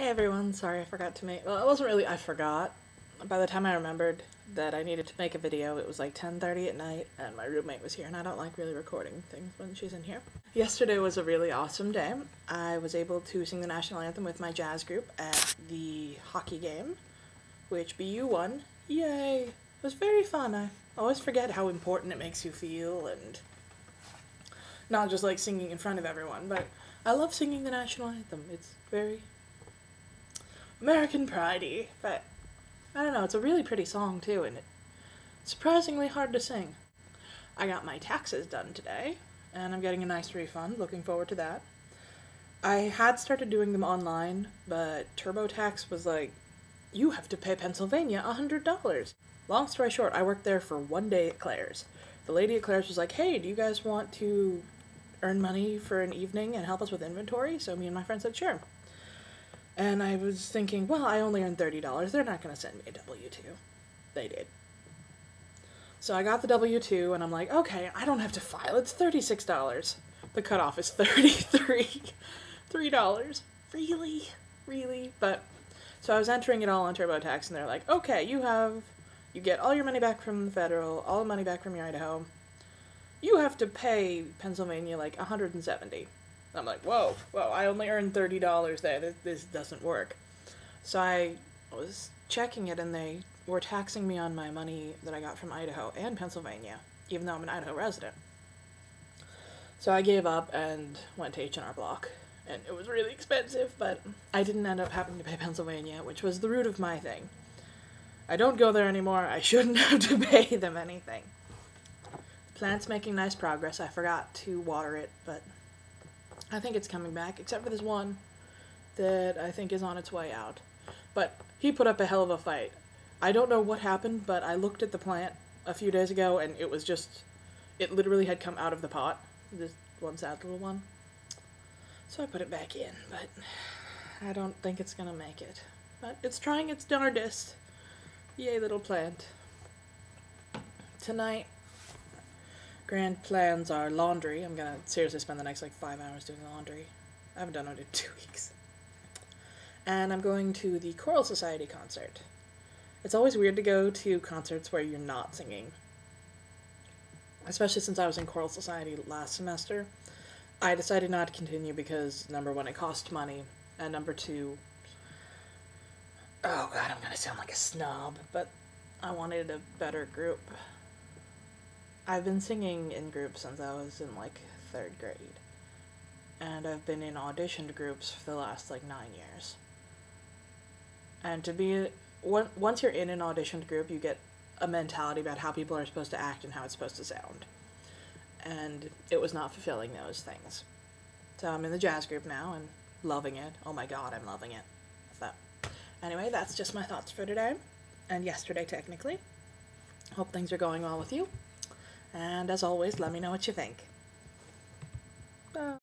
Hey everyone, sorry I forgot to make, well it wasn't really I forgot. By the time I remembered that I needed to make a video, it was like 10.30 at night and my roommate was here and I don't like really recording things when she's in here. Yesterday was a really awesome day. I was able to sing the national anthem with my jazz group at the hockey game, which BU won. Yay! It was very fun. I always forget how important it makes you feel and not just like singing in front of everyone, but I love singing the national anthem. It's very American Pridey, but I don't know, it's a really pretty song too, and it's surprisingly hard to sing. I got my taxes done today, and I'm getting a nice refund, looking forward to that. I had started doing them online, but TurboTax was like, you have to pay Pennsylvania $100. Long story short, I worked there for one day at Claire's. The lady at Claire's was like, hey, do you guys want to earn money for an evening and help us with inventory? So me and my friend said, sure. And I was thinking, well, I only earned $30. They're not going to send me a W 2. They did. So I got the W 2 and I'm like, okay, I don't have to file. It's $36. The cutoff is 33 $3. Really? Really? But so I was entering it all on TurboTax and they're like, okay, you have, you get all your money back from the federal, all the money back from your Idaho. You have to pay Pennsylvania like 170 I'm like, whoa, whoa, I only earned $30 there. This, this doesn't work. So I was checking it and they were taxing me on my money that I got from Idaho and Pennsylvania, even though I'm an Idaho resident. So I gave up and went to H&R Block. And it was really expensive, but I didn't end up having to pay Pennsylvania, which was the root of my thing. I don't go there anymore. I shouldn't have to pay them anything. The plant's making nice progress. I forgot to water it, but I think it's coming back, except for this one that I think is on its way out. But he put up a hell of a fight. I don't know what happened, but I looked at the plant a few days ago and it was just, it literally had come out of the pot. This one sad little one. So I put it back in, but I don't think it's gonna make it. But it's trying its darndest. Yay, little plant. Tonight, grand plans are laundry. I'm gonna seriously spend the next like five hours doing laundry. I haven't done it in two weeks. And I'm going to the Choral Society concert. It's always weird to go to concerts where you're not singing. Especially since I was in Choral Society last semester. I decided not to continue because number one, it cost money, and number two, oh god, I'm gonna sound like a snob, but I wanted a better group. I've been singing in groups since I was in like third grade. And I've been in auditioned groups for the last like nine years. And to be, once you're in an auditioned group, you get a mentality about how people are supposed to act and how it's supposed to sound. And it was not fulfilling those things. So I'm in the jazz group now and loving it. Oh my god, I'm loving it. So, anyway, that's just my thoughts for today. And yesterday, technically. Hope things are going well with you. And as always, let me know what you think. Bye.